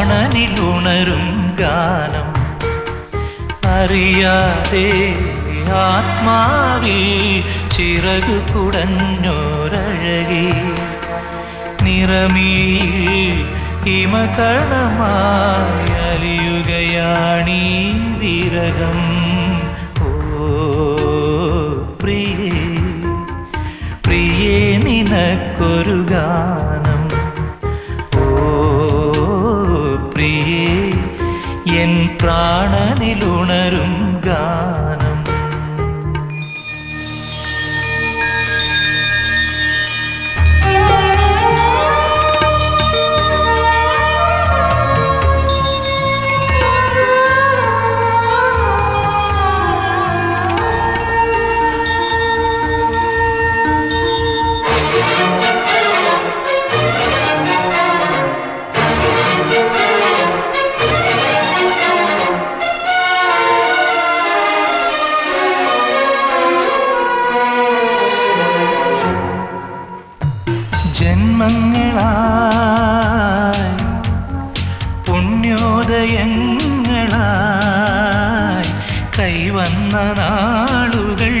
പ്രാണനിലുണരും ഗാനം. അറിയാതെ ആത്മാവിൽ ചിറകു കുടഞ്ഞോരഴകി. നിറമീ ഹിമകണമായി അലിയുകയാണീ വിരകം പ്രിയേ പ്രിയേ നിനക്കൊരു ഗാനം പ്രാണനിലുണരും ഗാനം പുണ്യോദയങ്ങളായി കൈവന്ന നാളുകൾ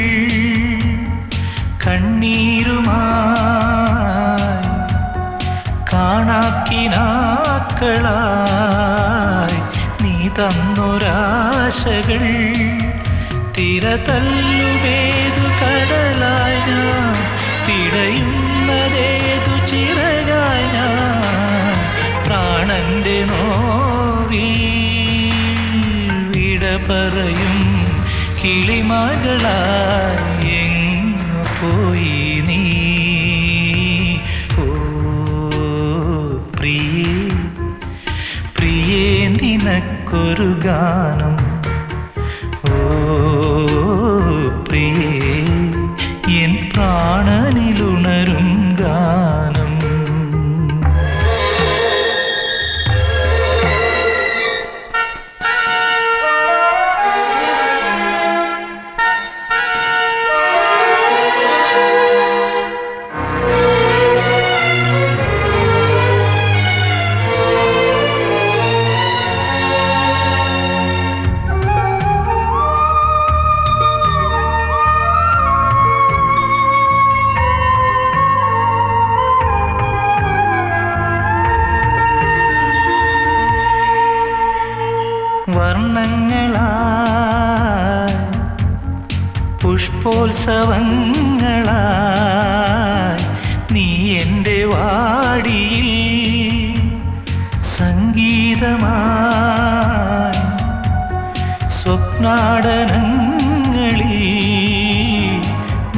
കണ്ണീരുമായി കാണാക്കിനാക്കളായി നീ തന്നൊരാശകൾ തിര തല്ലുവേതു കടലായി ഞാൻ പിടയുന്നതേതു ചിറകായി പ്രാണന്റെ നോവിൽ വിട പറയും കിളിമകളായി പോയി നീ? ഓ പ്രിയേ പ്രിയേ നിനക്കൊരു ഗാനം. ഓ പ്രിയേ എൻ പ്രാണനിലുണരും പുഷ്പോത്സവങ്ങളായി നീ എന്റെ വാടിയിൽ സംഗീതമായി സ്വപ്നാടനങ്ങളിൽ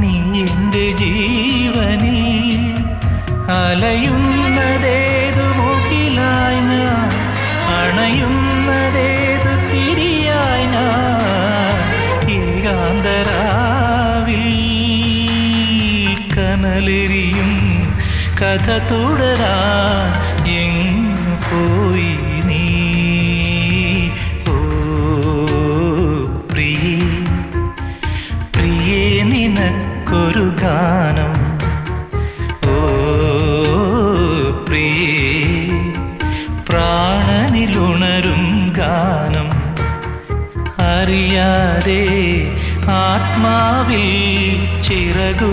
നീ എന്റെ ജീവനിൽ അലയുന്നതേതു കനലെരിയും കഥ തുടരാ എങ്ങു പോയി നീ? ഓ പ്രിയേ പ്രിയേ നിനക്കൊരു ഗാനം. ഓ പ്രിയേ പ്രാണനിലുണരും ഗാനം. അറിയാതെ ആത്മാവിൽ ചിറകു